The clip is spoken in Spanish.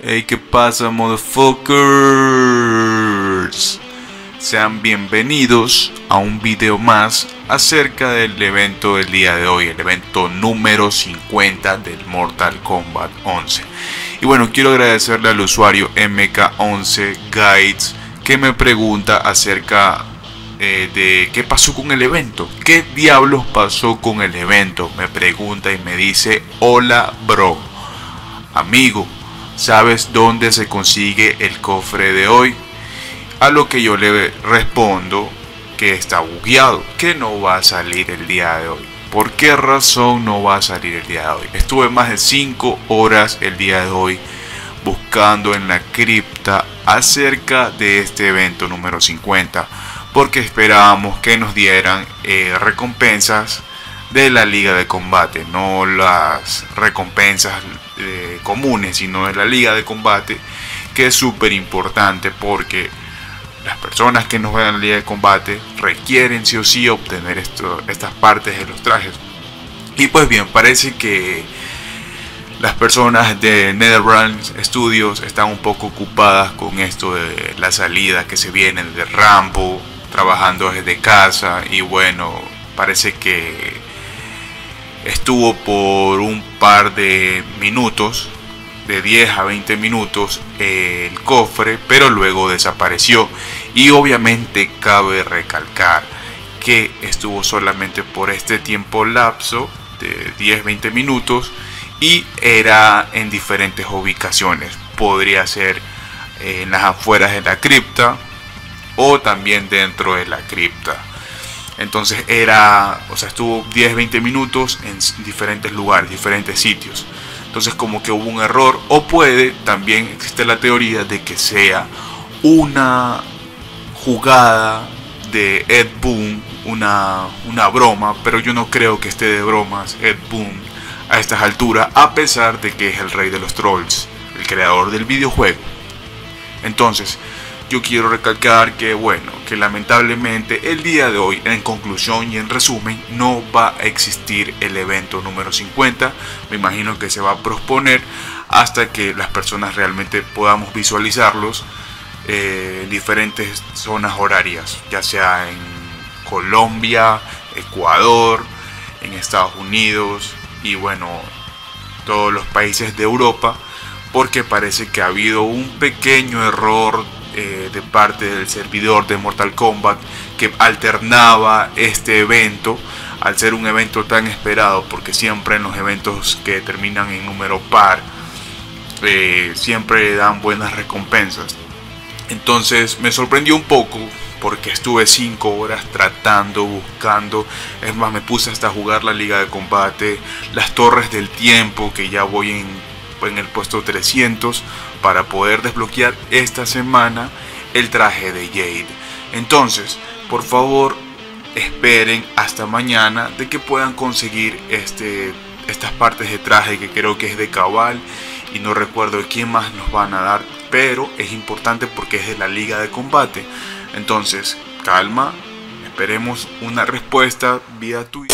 Hey, ¿qué pasa, motherfuckers? Sean bienvenidos a un video más acerca del evento del día de hoy, el evento número 50 del Mortal Kombat 11. Y bueno, quiero agradecerle al usuario MK11 Guides que me pregunta acerca eh, de qué pasó con el evento. ¿Qué diablos pasó con el evento? Me pregunta y me dice, hola bro, amigo, ¿sabes dónde se consigue el cofre de hoy? A lo que yo le respondo que está bugueado, que no va a salir el día de hoy. ¿Por qué razón no va a salir el día de hoy? Estuve más de 5 horas el día de hoy buscando en la cripta acerca de este evento número 50 porque esperábamos que nos dieran eh, recompensas de la liga de combate, no las recompensas eh, comunes, sino de la liga de combate, que es súper importante porque las personas que nos en la liga de combate requieren sí o sí obtener estas partes de los trajes. Y pues bien, parece que las personas de NetherRealm Studios están un poco ocupadas con esto de la salida que se viene de Rambo, trabajando desde casa y bueno, parece que estuvo por un par de minutos, de 10 a 20 minutos, el cofre, pero luego desapareció. Y obviamente cabe recalcar que estuvo solamente por este tiempo lapso de 10-20 minutos y era en diferentes ubicaciones. Podría ser en las afueras de la cripta o también dentro de la cripta. Entonces era, o sea, estuvo 10-20 minutos en diferentes lugares, diferentes sitios. Entonces como que hubo un error o puede, también existe la teoría de que sea una jugada de Ed Boon, una, una broma, pero yo no creo que esté de bromas Ed Boon a estas alturas, a pesar de que es el rey de los trolls, el creador del videojuego. Entonces, yo quiero recalcar que bueno, que lamentablemente el día de hoy, en conclusión y en resumen, no va a existir el evento número 50. Me imagino que se va a proponer hasta que las personas realmente podamos visualizarlos eh, en diferentes zonas horarias, ya sea en Colombia, Ecuador, en Estados Unidos y bueno, todos los países de Europa, porque parece que ha habido un pequeño error eh, de parte del servidor de Mortal Kombat que alternaba este evento al ser un evento tan esperado porque siempre en los eventos que terminan en número par eh, siempre dan buenas recompensas. Entonces me sorprendió un poco porque estuve 5 horas tratando, buscando. Es más, me puse hasta jugar la liga de combate, las torres del tiempo, que ya voy en en el puesto 300 para poder desbloquear esta semana el traje de Jade. Entonces, por favor, esperen hasta mañana de que puedan conseguir este, estas partes de traje que creo que es de cabal y no recuerdo quién más nos van a dar, pero es importante porque es de la liga de combate. Entonces, calma, esperemos una respuesta vía Twitter.